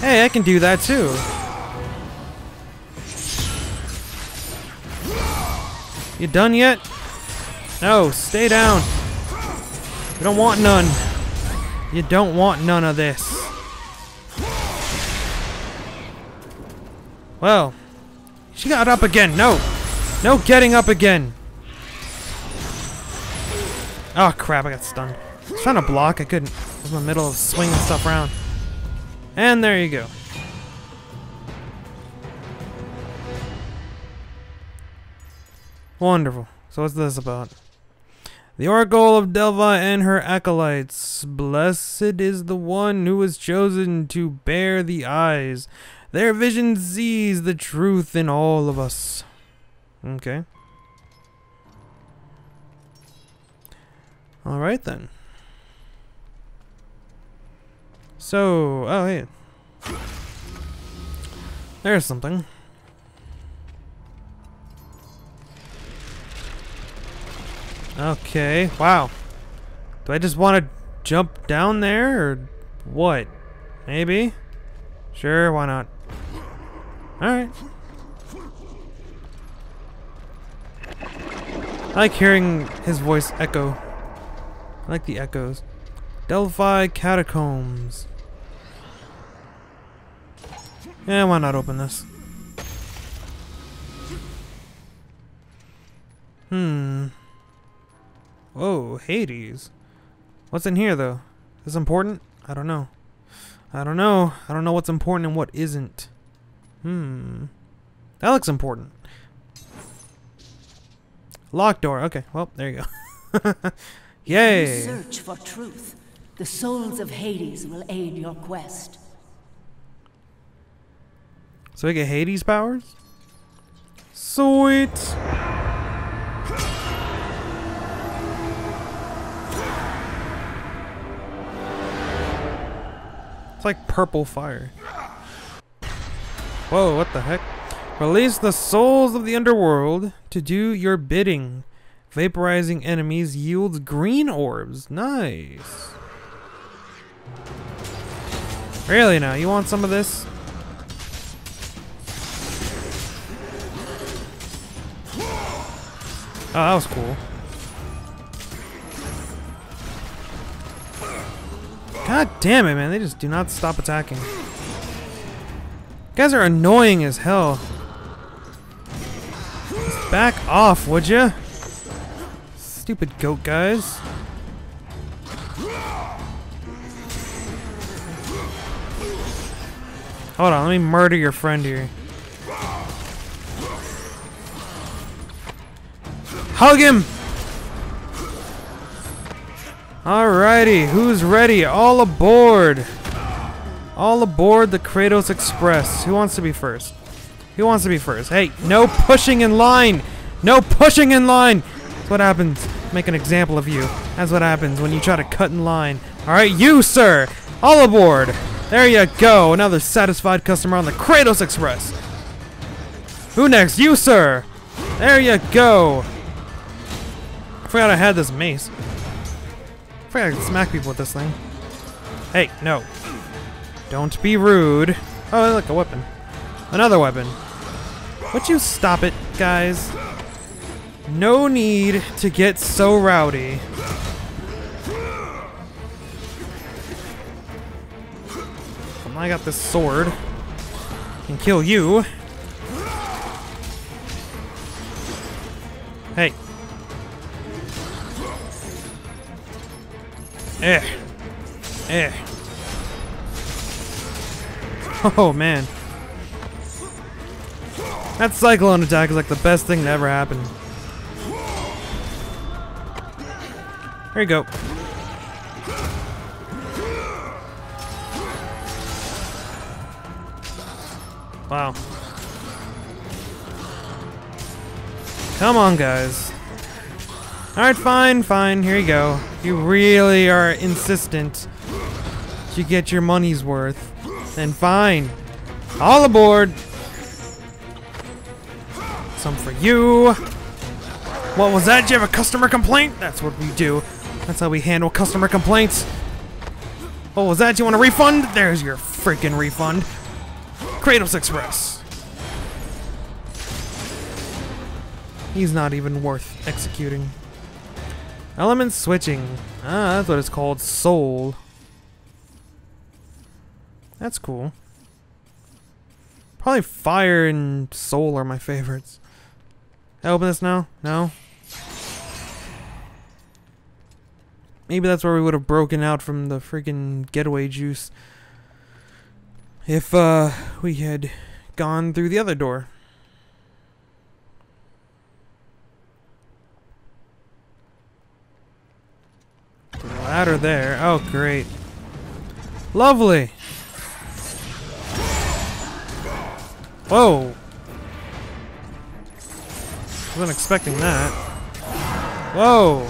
Hey, I can do that too. You done yet? No, stay down. You don't want none. You don't want none of this. Well, she got up again. No. No getting up again. Oh crap, I got stunned. I was trying to block, I couldn't. I was in the middle of swinging stuff around. And there you go. Wonderful. So what's this about? The Oracle of Delphi and her acolytes. Blessed is the one who is chosen to bear the eyes. Their vision sees the truth in all of us. Okay. Alright then. So, oh hey. There's something. Okay, wow. Do I just want to jump down there, or what? Maybe? Sure, why not? Alright. I like hearing his voice echo. I like the echoes. Delphi Catacombs. Yeah, why not open this? Hmm. Whoa, Hades. What's in here, though? Is this important? I don't know. I don't know. I don't know what's important and what isn't. Hmm. That looks important. Locked door. Okay, well, there you go. Yay! You search for truth. The souls of Hades will aid your quest. So I get Hades powers? Sweet! It's like purple fire. Whoa, what the heck? Release the souls of the underworld to do your bidding. Vaporizing enemies yields green orbs. Nice. Really now, you want some of this? Oh, that was cool. God damn it, man. They just do not stop attacking. You guys are annoying as hell. Just back off, would ya? Stupid goat guys. Hold on, let me murder your friend here. Hug him! Alrighty, who's ready? All aboard! All aboard the Kratos Express. Who wants to be first? Who wants to be first? Hey, no pushing in line! No pushing in line! That's what happens. Make an example of you. That's what happens when you try to cut in line. Alright, you, sir! All aboard! There you go! Another satisfied customer on the Kratos Express! Who next? You, sir! There you go! Forgot I had this mace. I forgot I could smack people with this thing. Hey, no. Don't be rude. Oh, look, a weapon. Another weapon. Would you stop it, guys? No need to get so rowdy. I got this sword. Can kill you. Hey, Eh. Eh. Oh, man. That cyclone attack is like the best thing that ever happened. There you go. Wow. Come on, guys. Alright, fine, fine. Here you go. You really are insistent you get your money's worth. Then fine. All aboard. Some for you. What was that? Do you have a customer complaint? That's what we do. That's how we handle customer complaints. What was that? Do you want a refund? There's your freaking refund. Kratos Express. He's not even worth executing. Element switching. Ah, that's what it's called. Soul. That's cool. Probably fire and soul are my favorites. I open this now? No? Maybe that's where we would have broken out from the freaking getaway juice. If, uh, we had gone through the other door. There. Oh, great. Lovely. Whoa. Wasn't expecting that. Whoa.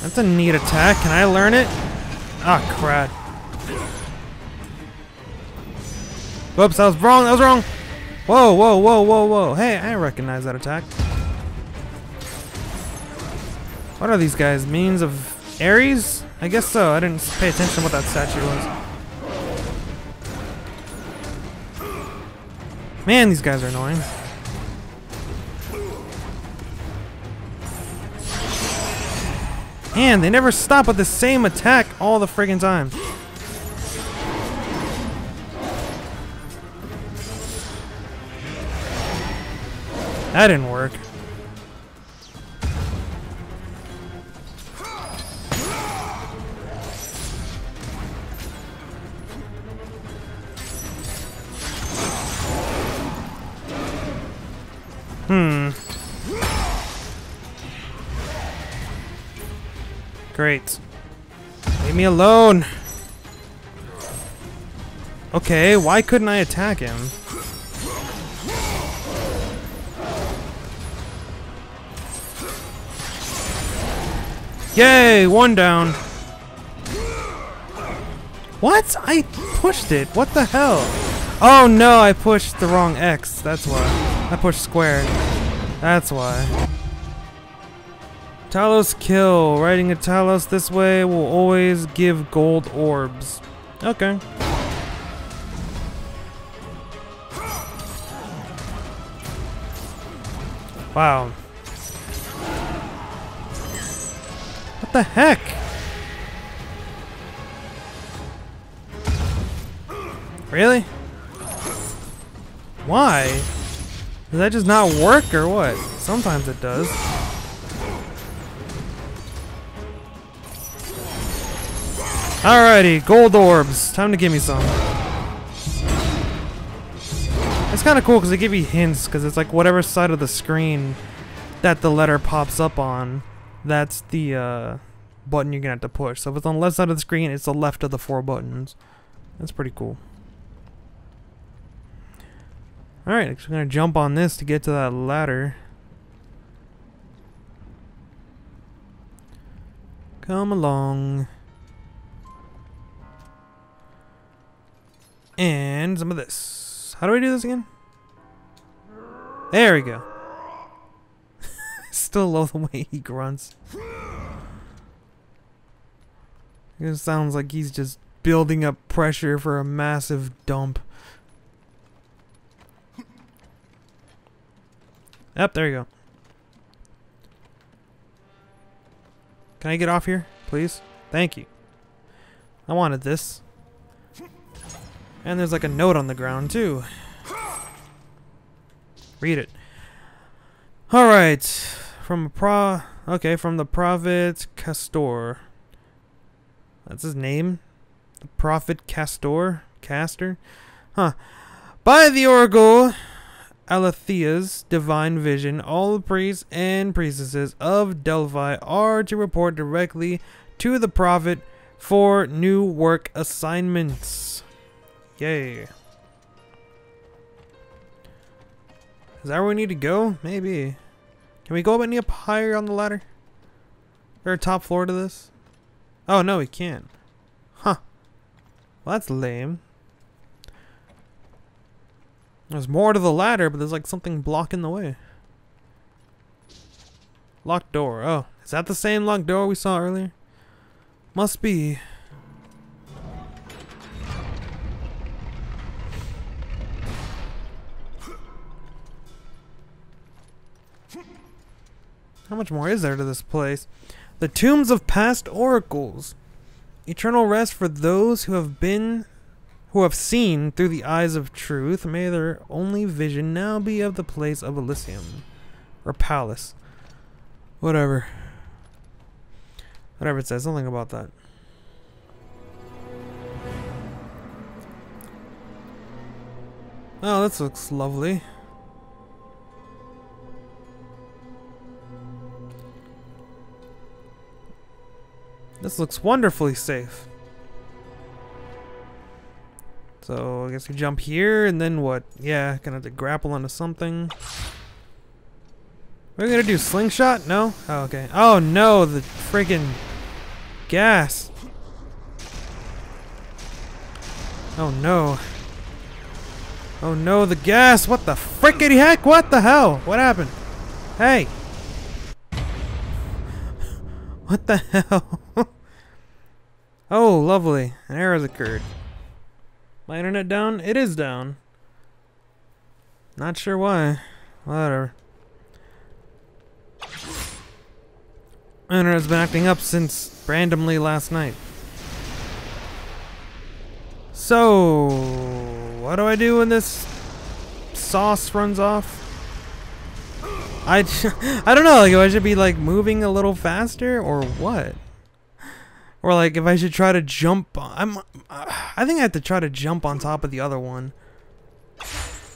That's a neat attack. Can I learn it? Ah, crap. Whoops, that was wrong. That was wrong. Whoa, whoa, whoa, whoa, whoa. Hey, I recognize that attack. What are these guys? Means of Ares? I guess so. I didn't pay attention to what that statue was. Man, these guys are annoying. Man, they never stop with the same attack all the friggin' time. That didn't work. Hmm. Great. Leave me alone. Okay, why couldn't I attack him? Yay, one down. What? I pushed it. What the hell? Oh no, I pushed the wrong X. That's why. I pushed square. That's why. Talos kill. Riding a Talos this way will always give gold orbs. Okay. Wow. What the heck? Really? Why? Does that just not work or what? Sometimes it does. Alrighty, gold orbs. Time to give me some. It's kind of cool because they give you hints because it's like whatever side of the screen that the letter pops up on, that's the uh, button you're to have to push. So if it's on the left side of the screen, it's the left of the four buttons. That's pretty cool. Alright, so I'm to jump on this to get to that ladder. Come along. And some of this. How do I do this again? There we go. Still love the way he grunts. It sounds like he's just building up pressure for a massive dump. Yep, there you go. Can I get off here, please? Thank you. I wanted this. And there's like a note on the ground too. Read it. Alright. From a pro okay, from the Prophet Castor. That's his name? The Prophet Castor? Castor? Huh. By the Oracle Aletheia's divine vision, all the priests and priestesses of Delphi are to report directly to the prophet for new work assignments. Yay. Is that where we need to go? Maybe. Can we go any up higher on the ladder? A top floor to this? Oh, no, we can't. Huh. Well, that's lame. There's more to the ladder, but there's like something blocking the way. Locked door. Oh, is that the same locked door we saw earlier? Must be. How much more is there to this place? The tombs of past oracles. Eternal rest for those who have been who have seen through the eyes of truth. May their only vision now be of the place of Elysium. Or palace. Whatever. Whatever it says, something about that. Oh, this looks lovely. This looks wonderfully safe. So, I guess we jump here, and then what? Yeah, gonna have to grapple onto something. What are we gonna do? Slingshot? No? Oh, okay. Oh no, the freaking gas. Oh no. Oh no, the gas! What the frickety heck? What the hell? What happened? Hey! What the hell? oh, lovely. An error has occurred. My internet down? It is down. Not sure why. Whatever. Internet's been acting up since randomly last night. So, what do I do when this sauce runs off? I, I don't know, like if I should be like moving a little faster or what? Or like if I should try to jump I'm uh, I think I have to try to jump on top of the other one.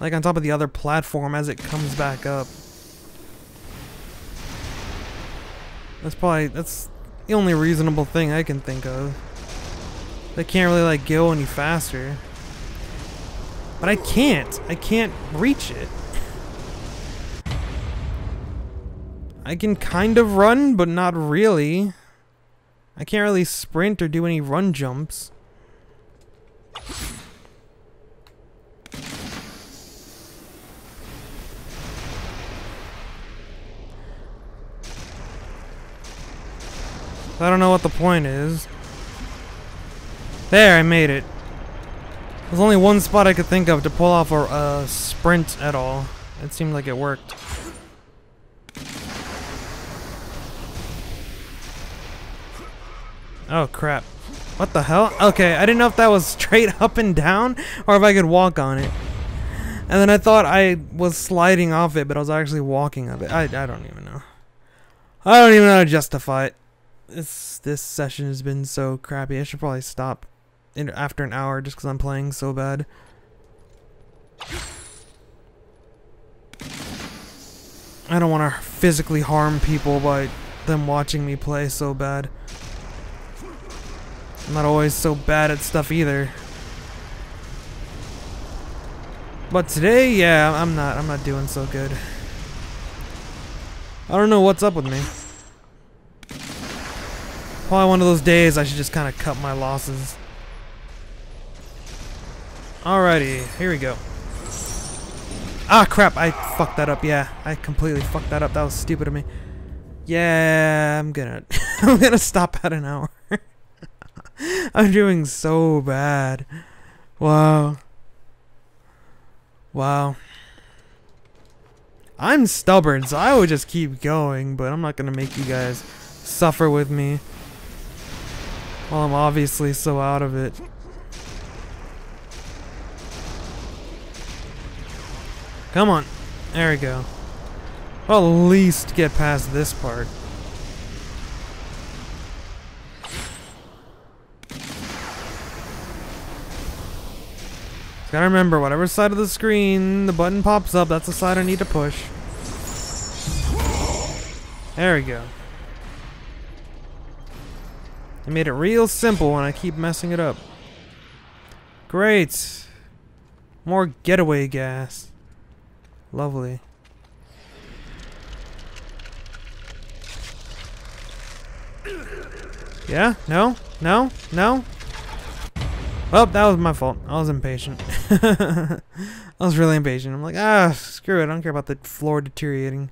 Like on top of the other platform as it comes back up. That's probably that's the only reasonable thing I can think of. They can't really like go any faster. But I can't. I can't reach it. I can kind of run, but not really. I can't really sprint or do any run jumps. I don't know what the point is. There, I made it. There's only one spot I could think of to pull off a uh, sprint at all. It seemed like it worked. Oh crap. What the hell? Okay, I didn't know if that was straight up and down or if I could walk on it. And then I thought I was sliding off it, but I was actually walking up it. I, I don't even know. I don't even know how to justify it. This, this session has been so crappy. I should probably stop in, after an hour just because I'm playing so bad. I don't want to physically harm people by them watching me play so bad. I'm not always so bad at stuff either. But today, yeah, I'm not I'm not doing so good. I don't know what's up with me. Probably one of those days I should just kind of cut my losses. Alrighty, here we go. Ah, crap, I fucked that up, yeah. I completely fucked that up. That was stupid of me. Yeah, I'm gonna... I'm gonna stop at an hour. I'm doing so bad. Wow. Wow. I'm stubborn, so I would just keep going, but I'm not gonna make you guys suffer with me. Well, I'm obviously so out of it. Come on. There we go. I'll at least get past this part. Gotta remember, whatever side of the screen the button pops up, that's the side I need to push. There we go. I made it real simple and I keep messing it up. Great. More getaway gas. Lovely. Yeah? No? No? No? Well, that was my fault. I was impatient. I was really impatient. I'm like, ah, screw it. I don't care about the floor deteriorating.